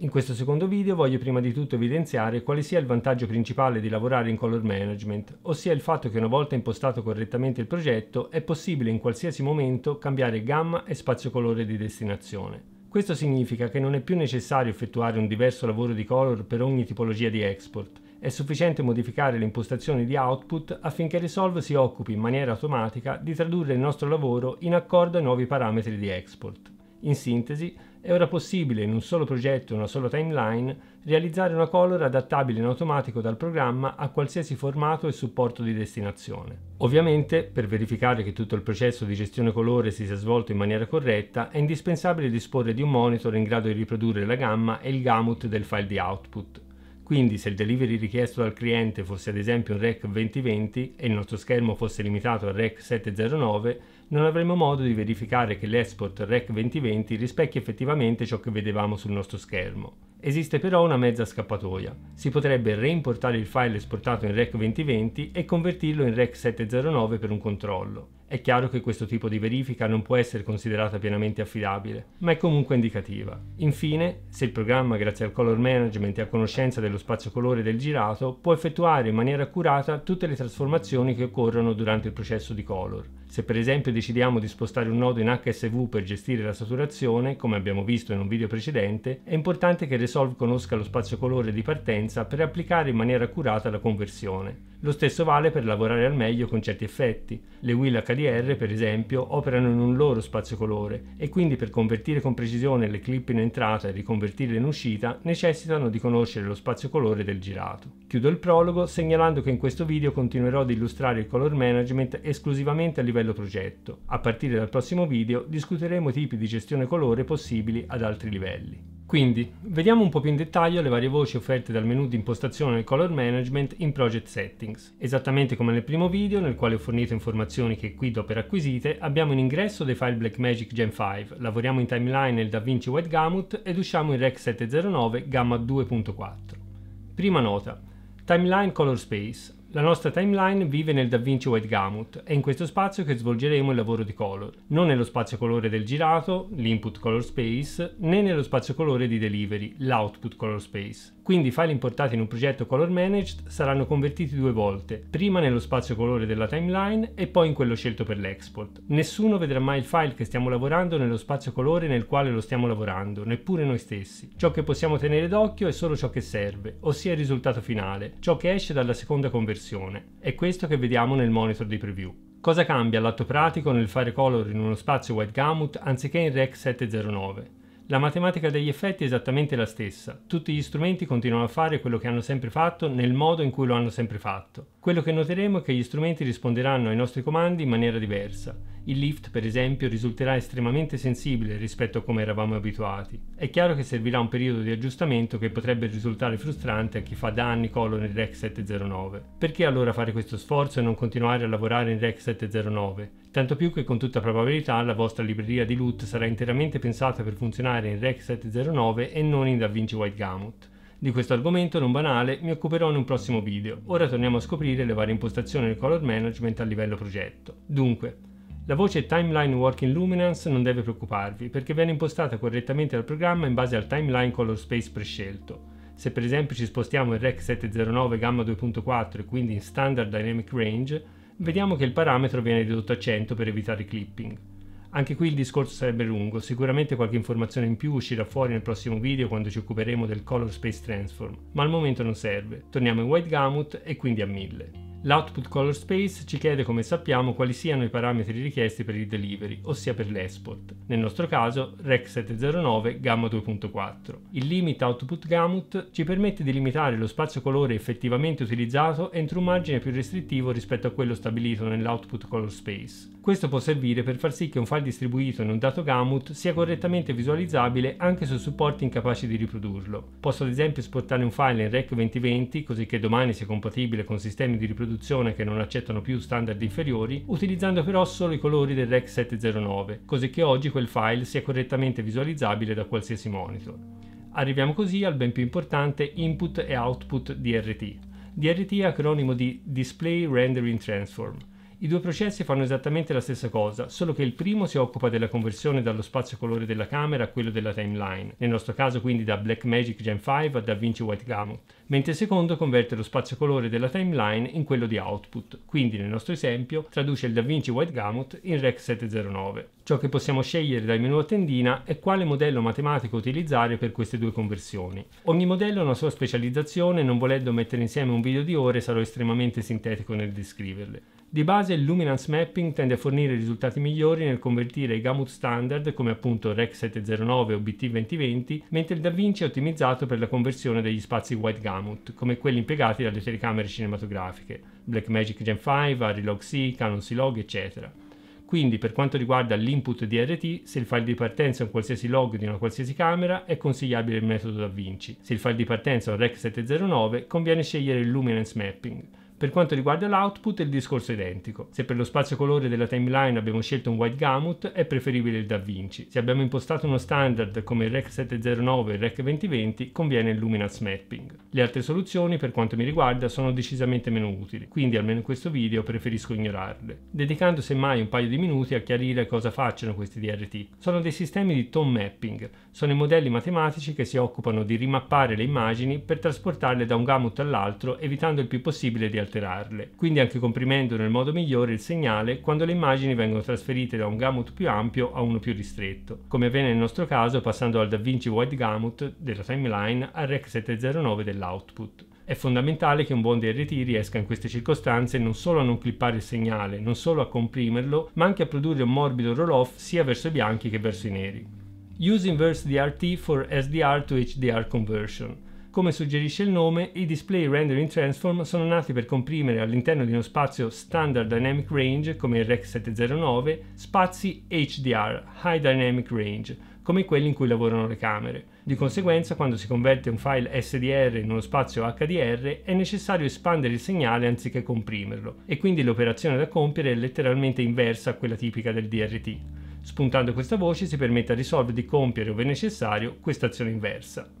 In questo secondo video voglio prima di tutto evidenziare quale sia il vantaggio principale di lavorare in color management, ossia il fatto che una volta impostato correttamente il progetto è possibile in qualsiasi momento cambiare gamma e spazio colore di destinazione. Questo significa che non è più necessario effettuare un diverso lavoro di color per ogni tipologia di export. È sufficiente modificare le impostazioni di output affinché Resolve si occupi in maniera automatica di tradurre il nostro lavoro in accordo ai nuovi parametri di export. In sintesi, è ora possibile in un solo progetto e una sola timeline realizzare una color adattabile in automatico dal programma a qualsiasi formato e supporto di destinazione. Ovviamente, per verificare che tutto il processo di gestione colore si sia svolto in maniera corretta, è indispensabile disporre di un monitor in grado di riprodurre la gamma e il gamut del file di output. Quindi se il delivery richiesto dal cliente fosse ad esempio un REC 2020 e il nostro schermo fosse limitato al REC 709, non avremo modo di verificare che l'export REC 2020 rispecchia effettivamente ciò che vedevamo sul nostro schermo. Esiste però una mezza scappatoia. Si potrebbe reimportare il file esportato in REC 2020 e convertirlo in REC 709 per un controllo. È chiaro che questo tipo di verifica non può essere considerata pienamente affidabile, ma è comunque indicativa. Infine, se il programma grazie al color management è a conoscenza dello spazio colore del girato, può effettuare in maniera accurata tutte le trasformazioni che occorrono durante il processo di color. Se per esempio decidiamo di spostare un nodo in HSV per gestire la saturazione, come abbiamo visto in un video precedente, è importante che Resolve conosca lo spazio colore di partenza per applicare in maniera accurata la conversione. Lo stesso vale per lavorare al meglio con certi effetti. Le wheel HDR, per esempio, operano in un loro spazio colore e quindi per convertire con precisione le clip in entrata e riconvertirle in uscita necessitano di conoscere lo spazio colore del girato. Chiudo il prologo segnalando che in questo video continuerò ad illustrare il color management esclusivamente a livello progetto. A partire dal prossimo video discuteremo tipi di gestione colore possibili ad altri livelli. Quindi, vediamo un po' più in dettaglio le varie voci offerte dal menu di impostazione del Color Management in Project Settings. Esattamente come nel primo video, nel quale ho fornito informazioni che qui do per acquisite, abbiamo in ingresso dei file Blackmagic Gen 5, lavoriamo in timeline nel DaVinci White Gamut ed usciamo in Rec 709 Gamma 2.4. Prima nota. Timeline Color Space. La nostra timeline vive nel DaVinci White Gamut, è in questo spazio che svolgeremo il lavoro di color, non nello spazio colore del girato, l'input color space, né nello spazio colore di delivery, l'output color space. Quindi i file importati in un progetto color managed saranno convertiti due volte, prima nello spazio colore della timeline e poi in quello scelto per l'export. Nessuno vedrà mai il file che stiamo lavorando nello spazio colore nel quale lo stiamo lavorando, neppure noi stessi. Ciò che possiamo tenere d'occhio è solo ciò che serve, ossia il risultato finale, ciò che esce dalla seconda conversione. È questo che vediamo nel monitor di preview. Cosa cambia all'atto pratico nel fare color in uno spazio white gamut anziché in Rec 709? La matematica degli effetti è esattamente la stessa. Tutti gli strumenti continuano a fare quello che hanno sempre fatto nel modo in cui lo hanno sempre fatto. Quello che noteremo è che gli strumenti risponderanno ai nostri comandi in maniera diversa. Il lift, per esempio, risulterà estremamente sensibile rispetto a come eravamo abituati. È chiaro che servirà un periodo di aggiustamento che potrebbe risultare frustrante a chi fa da anni color in Rec 709. Perché allora fare questo sforzo e non continuare a lavorare in Rec 709? Tanto più che con tutta probabilità la vostra libreria di LUT sarà interamente pensata per funzionare in Rec 709 e non in DaVinci White Gamut. Di questo argomento non banale mi occuperò in un prossimo video, ora torniamo a scoprire le varie impostazioni del color management a livello progetto. Dunque, la voce Timeline Working Luminance non deve preoccuparvi perché viene impostata correttamente dal programma in base al timeline color space prescelto. Se per esempio ci spostiamo in Rec 709 gamma 2.4 e quindi in Standard Dynamic Range, vediamo che il parametro viene ridotto a 100 per evitare clipping. Anche qui il discorso sarebbe lungo, sicuramente qualche informazione in più uscirà fuori nel prossimo video quando ci occuperemo del Color Space Transform, ma al momento non serve. Torniamo in White Gamut e quindi a 1000. L'output color space ci chiede come sappiamo quali siano i parametri richiesti per il delivery, ossia per l'export. Nel nostro caso Rec 709 Gamma 2.4. Il limit output gamut ci permette di limitare lo spazio colore effettivamente utilizzato entro un margine più restrittivo rispetto a quello stabilito nell'output color space. Questo può servire per far sì che un file distribuito in un dato gamut sia correttamente visualizzabile anche su supporti incapaci di riprodurlo. Posso ad esempio esportare un file in Rec 2020 così che domani sia compatibile con sistemi di riproduzione produzione che non accettano più standard inferiori, utilizzando però solo i colori del Rec 709, così che oggi quel file sia correttamente visualizzabile da qualsiasi monitor. Arriviamo così al ben più importante input e output DRT. DRT è acronimo di Display Rendering Transform. I due processi fanno esattamente la stessa cosa, solo che il primo si occupa della conversione dallo spazio colore della camera a quello della timeline, nel nostro caso quindi da Blackmagic Gen 5 a DaVinci White Gamut, mentre il secondo converte lo spazio colore della timeline in quello di output, quindi nel nostro esempio traduce il DaVinci White Gamut in Rec 709. Ciò che possiamo scegliere dal menu a tendina è quale modello matematico utilizzare per queste due conversioni. Ogni modello ha una sua specializzazione e non volendo mettere insieme un video di ore sarò estremamente sintetico nel descriverle. Di base il Luminance Mapping tende a fornire risultati migliori nel convertire i gamut standard come appunto Rec 709 o BT 2020, mentre il DaVinci è ottimizzato per la conversione degli spazi white gamut, come quelli impiegati dalle telecamere cinematografiche, Blackmagic Gen 5, Arilog C, Canon C-Log, eccetera. Quindi per quanto riguarda l'input DRT, se il file di partenza è un qualsiasi log di una qualsiasi camera, è consigliabile il metodo DaVinci. Se il file di partenza è un Rec 709, conviene scegliere il Luminance Mapping. Per quanto riguarda l'output il discorso è identico. Se per lo spazio colore della timeline abbiamo scelto un white gamut è preferibile il DaVinci. Se abbiamo impostato uno standard come il Rec 709 e il Rec 2020 conviene il Luminance Mapping. Le altre soluzioni per quanto mi riguarda sono decisamente meno utili, quindi almeno in questo video preferisco ignorarle, dedicando semmai un paio di minuti a chiarire cosa facciano questi DRT. Sono dei sistemi di tone mapping, sono i modelli matematici che si occupano di rimappare le immagini per trasportarle da un gamut all'altro evitando il più possibile di alterare alterarle, quindi anche comprimendo nel modo migliore il segnale quando le immagini vengono trasferite da un gamut più ampio a uno più ristretto, come avviene nel nostro caso passando dal DaVinci Wide Gamut della timeline al Rec 709 dell'output. È fondamentale che un buon DRT riesca in queste circostanze non solo a non clippare il segnale, non solo a comprimerlo, ma anche a produrre un morbido roll-off sia verso i bianchi che verso i neri. Use inverse DRT for SDR to HDR conversion. Come suggerisce il nome, i display rendering transform sono nati per comprimere all'interno di uno spazio standard dynamic range come il Rec 709 spazi HDR, high dynamic range, come quelli in cui lavorano le camere. Di conseguenza, quando si converte un file SDR in uno spazio HDR, è necessario espandere il segnale anziché comprimerlo, e quindi l'operazione da compiere è letteralmente inversa a quella tipica del DRT. Spuntando questa voce si permette a Resolve di compiere, ove necessario, questa azione inversa.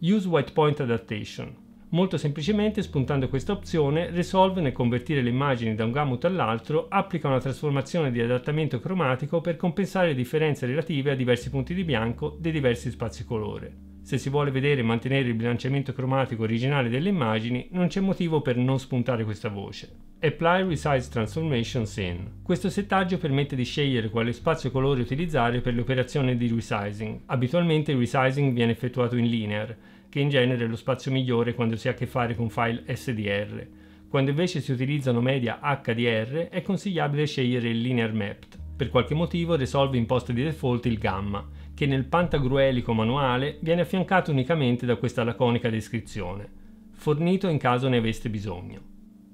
Use White Point Adaptation. Molto semplicemente, spuntando questa opzione, Resolve nel convertire le immagini da un gamut all'altro applica una trasformazione di adattamento cromatico per compensare le differenze relative a diversi punti di bianco dei diversi spazi colore. Se si vuole vedere e mantenere il bilanciamento cromatico originale delle immagini, non c'è motivo per non spuntare questa voce. Apply Resize Transformation In. Questo settaggio permette di scegliere quale spazio colore utilizzare per l'operazione di resizing. Abitualmente il resizing viene effettuato in linear, che in genere è lo spazio migliore quando si ha a che fare con file SDR. Quando invece si utilizzano media HDR è consigliabile scegliere il linear mapped. Per qualche motivo Resolve imposta di default il gamma, che nel pantagruelico manuale viene affiancato unicamente da questa laconica descrizione, fornito in caso ne aveste bisogno.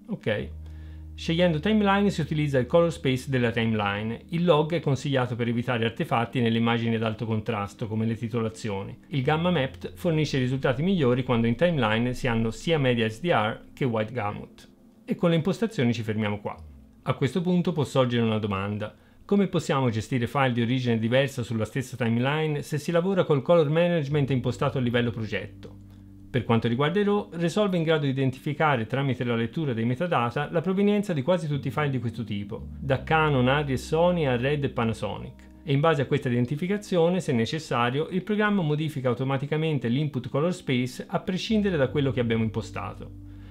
Ok. Scegliendo timeline si utilizza il color space della timeline. Il log è consigliato per evitare artefatti nelle immagini ad alto contrasto, come le titolazioni. Il gamma mapped fornisce risultati migliori quando in timeline si hanno sia media SDR che white gamut. E con le impostazioni ci fermiamo qua. A questo punto può sorgere una domanda. Come possiamo gestire file di origine diversa sulla stessa timeline se si lavora col color management impostato a livello progetto? Per quanto riguarda i RAW, Resolve è in grado di identificare tramite la lettura dei metadata la provenienza di quasi tutti i file di questo tipo, da Canon, Arri e Sony a Red e Panasonic. E in base a questa identificazione, se necessario, il programma modifica automaticamente l'input color space a prescindere da quello che abbiamo impostato.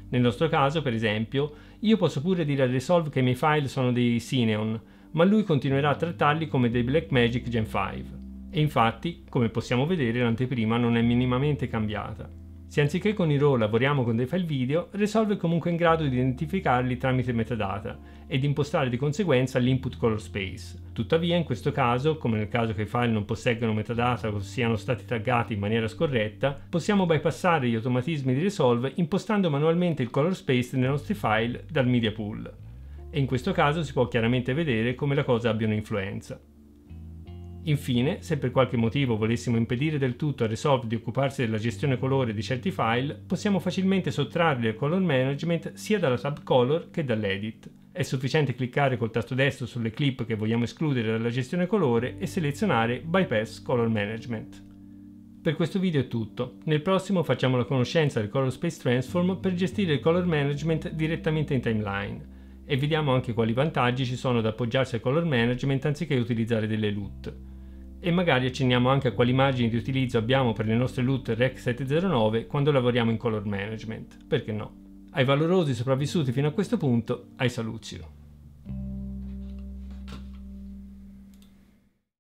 Nel nostro caso, per esempio, io posso pure dire a Resolve che i miei file sono dei Cineon, ma lui continuerà a trattarli come dei Blackmagic Gen 5. E infatti, come possiamo vedere, l'anteprima non è minimamente cambiata. Se anziché con i RAW lavoriamo con dei file video, Resolve è comunque in grado di identificarli tramite metadata e di impostare di conseguenza l'input color space. Tuttavia, in questo caso, come nel caso che i file non posseggano metadata o siano stati taggati in maniera scorretta, possiamo bypassare gli automatismi di Resolve impostando manualmente il color space dei nostri file dal media pool. E in questo caso si può chiaramente vedere come la cosa abbia un'influenza. Infine, se per qualche motivo volessimo impedire del tutto a Resolve di occuparsi della gestione colore di certi file, possiamo facilmente sottrarli al color management sia dalla tab color che dall'edit. È sufficiente cliccare col tasto destro sulle clip che vogliamo escludere dalla gestione colore e selezionare Bypass Color Management. Per questo video è tutto. Nel prossimo facciamo la conoscenza del Color Space Transform per gestire il color management direttamente in timeline. E vediamo anche quali vantaggi ci sono ad appoggiarsi al color management anziché utilizzare delle LUT. E magari accenniamo anche a quali margini di utilizzo abbiamo per le nostre LUT Rec 709 quando lavoriamo in color management. Perché no? Ai valorosi sopravvissuti fino a questo punto, ai saluzio.